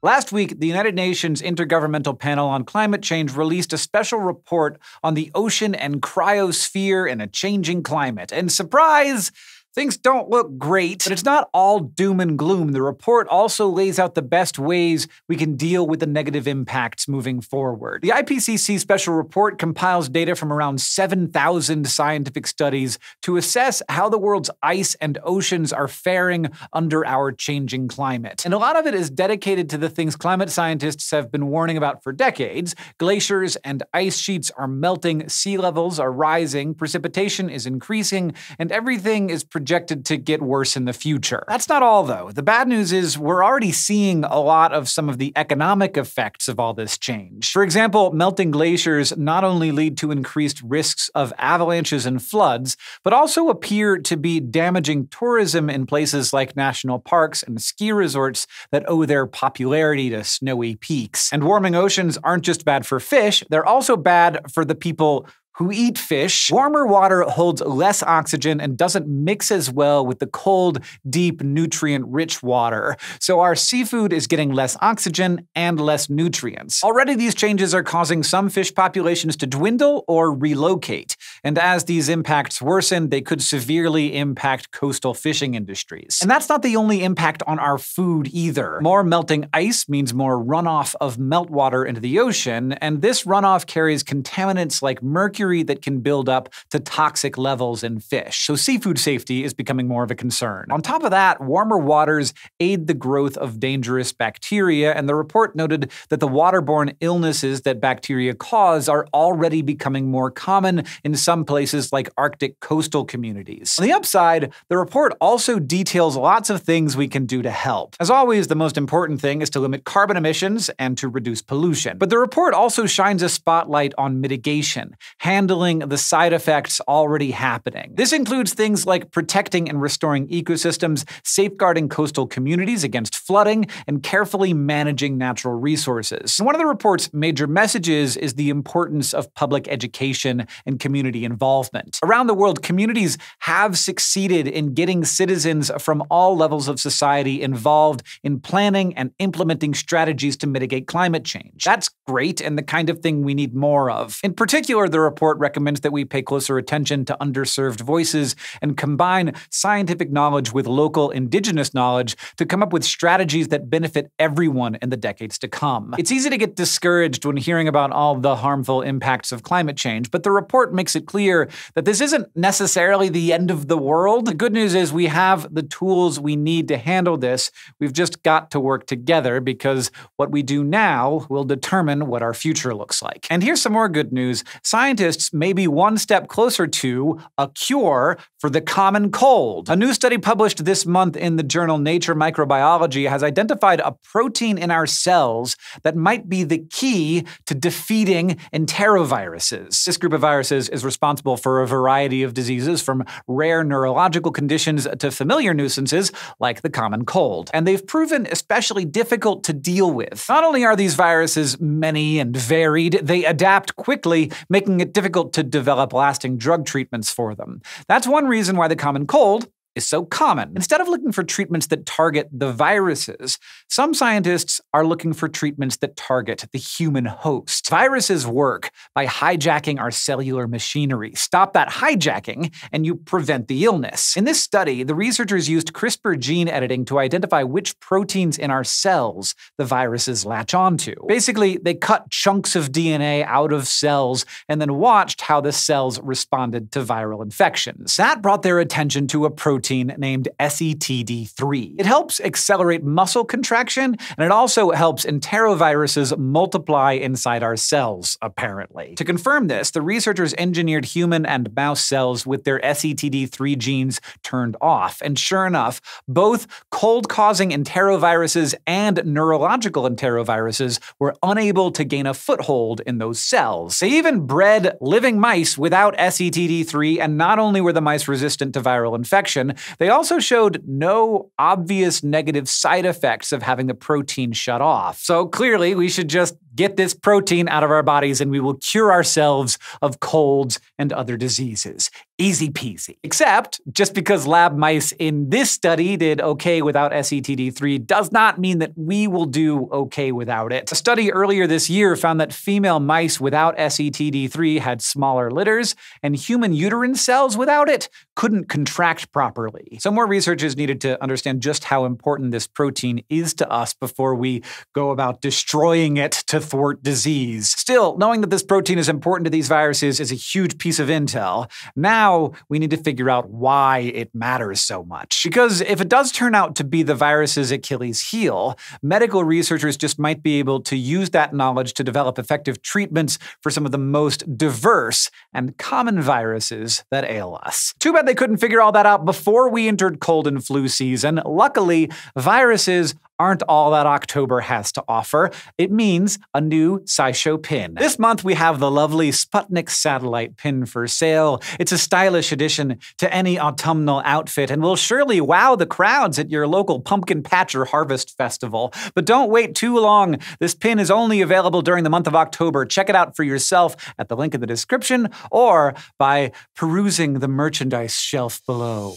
Last week, the United Nations Intergovernmental Panel on Climate Change released a special report on the ocean and cryosphere in a changing climate. And surprise! Things don't look great, but it's not all doom and gloom. The report also lays out the best ways we can deal with the negative impacts moving forward. The IPCC special report compiles data from around 7,000 scientific studies to assess how the world's ice and oceans are faring under our changing climate. And a lot of it is dedicated to the things climate scientists have been warning about for decades. Glaciers and ice sheets are melting, sea levels are rising, precipitation is increasing, and everything is projected to get worse in the future. That's not all, though. The bad news is we're already seeing a lot of some of the economic effects of all this change. For example, melting glaciers not only lead to increased risks of avalanches and floods, but also appear to be damaging tourism in places like national parks and ski resorts that owe their popularity to snowy peaks. And warming oceans aren't just bad for fish, they're also bad for the people who eat fish. Warmer water holds less oxygen and doesn't mix as well with the cold, deep, nutrient rich water. So our seafood is getting less oxygen and less nutrients. Already, these changes are causing some fish populations to dwindle or relocate. And as these impacts worsen, they could severely impact coastal fishing industries. And that's not the only impact on our food either. More melting ice means more runoff of meltwater into the ocean, and this runoff carries contaminants like mercury that can build up to toxic levels in fish. So seafood safety is becoming more of a concern. On top of that, warmer waters aid the growth of dangerous bacteria, and the report noted that the waterborne illnesses that bacteria cause are already becoming more common in some places like Arctic coastal communities. On the upside, the report also details lots of things we can do to help. As always, the most important thing is to limit carbon emissions and to reduce pollution. But the report also shines a spotlight on mitigation, handling the side effects already happening. This includes things like protecting and restoring ecosystems, safeguarding coastal communities against flooding, and carefully managing natural resources. One of the report's major messages is the importance of public education and community involvement. Around the world, communities have succeeded in getting citizens from all levels of society involved in planning and implementing strategies to mitigate climate change. That's great and the kind of thing we need more of. In particular, the report report recommends that we pay closer attention to underserved voices and combine scientific knowledge with local indigenous knowledge to come up with strategies that benefit everyone in the decades to come. It's easy to get discouraged when hearing about all the harmful impacts of climate change, but the report makes it clear that this isn't necessarily the end of the world. The good news is we have the tools we need to handle this. We've just got to work together because what we do now will determine what our future looks like. And here's some more good news. Scientists scientists may be one step closer to a cure for the common cold. A new study published this month in the journal Nature Microbiology has identified a protein in our cells that might be the key to defeating enteroviruses. This group of viruses is responsible for a variety of diseases from rare neurological conditions to familiar nuisances like the common cold. And they've proven especially difficult to deal with. Not only are these viruses many and varied, they adapt quickly, making it difficult to develop lasting drug treatments for them. That's one reason why the common cold is so common. Instead of looking for treatments that target the viruses, some scientists are looking for treatments that target the human host. Viruses work by hijacking our cellular machinery. Stop that hijacking, and you prevent the illness. In this study, the researchers used CRISPR gene editing to identify which proteins in our cells the viruses latch onto. Basically, they cut chunks of DNA out of cells and then watched how the cells responded to viral infections. That brought their attention to a protein protein named SETD3. It helps accelerate muscle contraction, and it also helps enteroviruses multiply inside our cells, apparently. To confirm this, the researchers engineered human and mouse cells with their SETD3 genes turned off, and sure enough, both cold-causing enteroviruses and neurological enteroviruses were unable to gain a foothold in those cells. They even bred living mice without SETD3, and not only were the mice resistant to viral infection, they also showed no obvious negative side effects of having the protein shut off. So clearly, we should just get this protein out of our bodies and we will cure ourselves of colds and other diseases. Easy peasy. Except, just because lab mice in this study did okay without SETD3 does not mean that we will do okay without it. A study earlier this year found that female mice without SETD3 had smaller litters, and human uterine cells without it couldn't contract properly. So, more research is needed to understand just how important this protein is to us before we go about destroying it to thwart disease. Still, knowing that this protein is important to these viruses is a huge piece of intel. Now, we need to figure out why it matters so much. Because if it does turn out to be the virus's Achilles heel, medical researchers just might be able to use that knowledge to develop effective treatments for some of the most diverse and common viruses that ail us. Too bad they couldn't figure all that out before we entered cold and flu season. Luckily, viruses aren't all that October has to offer. It means a new SciShow pin. This month we have the lovely Sputnik satellite pin for sale. It's a stylish addition to any autumnal outfit and will surely wow the crowds at your local pumpkin patch or harvest festival. But don't wait too long. This pin is only available during the month of October. Check it out for yourself at the link in the description or by perusing the merchandise shelf below.